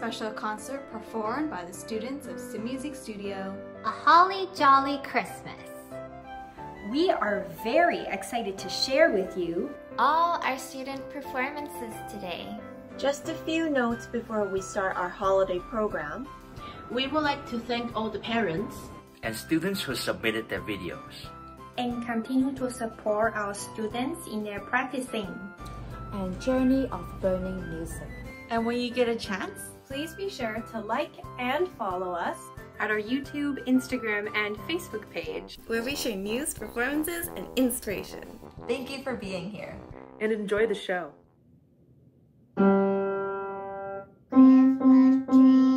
special concert performed by the students of Sim Music Studio. A holly jolly Christmas. We are very excited to share with you all our student performances today. Just a few notes before we start our holiday program. We would like to thank all the parents and students who submitted their videos and continue to support our students in their practicing and journey of learning music. And when you get a chance, please be sure to like and follow us at our YouTube, Instagram, and Facebook page, where we share news, performances, and inspiration. Thank you for being here. And enjoy the show. Bye.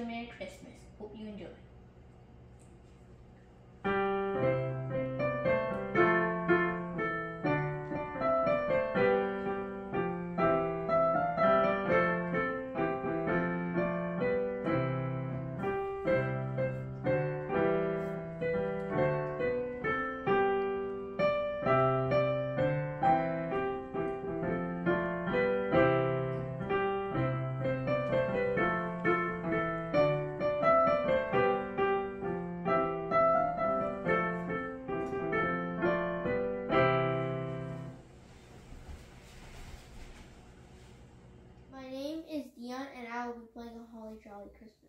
Merry Christmas. Jolly Christmas.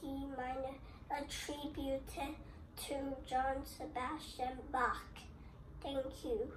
D minor, a tribute to Johann Sebastian Bach. Thank you.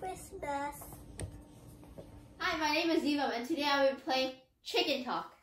Christmas. Hi, my name is Eva, and today I will be playing Chicken Talk.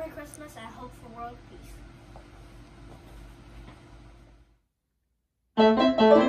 Merry Christmas, I hope for world peace.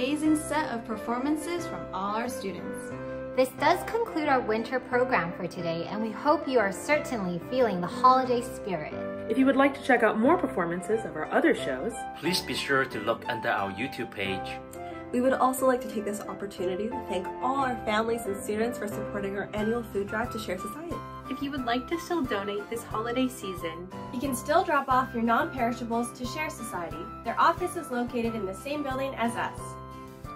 Amazing set of performances from all our students. This does conclude our winter program for today, and we hope you are certainly feeling the holiday spirit. If you would like to check out more performances of our other shows, please be sure to look under our YouTube page. We would also like to take this opportunity to thank all our families and students for supporting our annual food drive to share society. If you would like to still donate this holiday season, you can still drop off your non-perishables to Share Society. Their office is located in the same building as us.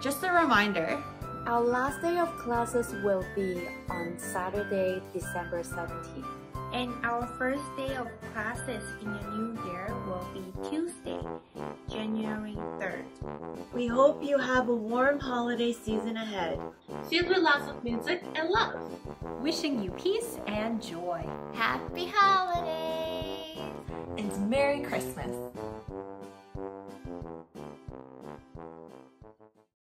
Just a reminder, our last day of classes will be on Saturday, December 17th. And our first day of classes in the new year will be Tuesday, January 3rd. We hope you have a warm holiday season ahead. Filled with lots of music and love. Wishing you peace and joy. Happy holidays! And Merry Christmas!